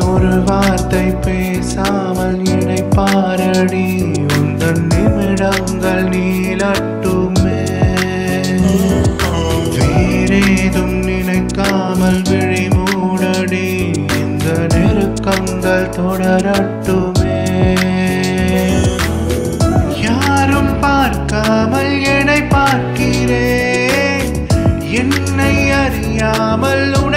ஒரு வார்த்தை பேசாமல் என்னை உங்கள் நிமிடங்கள் நீளட்டுமே வேறேதும் நினைக்காமல் விழி மூடடி. இந்த நெருக்கங்கள் தொடரட்டுமே. யாரும் பார்க்காமல் என்னை பார்க்கிறேன் என்னை அறியாமல் உன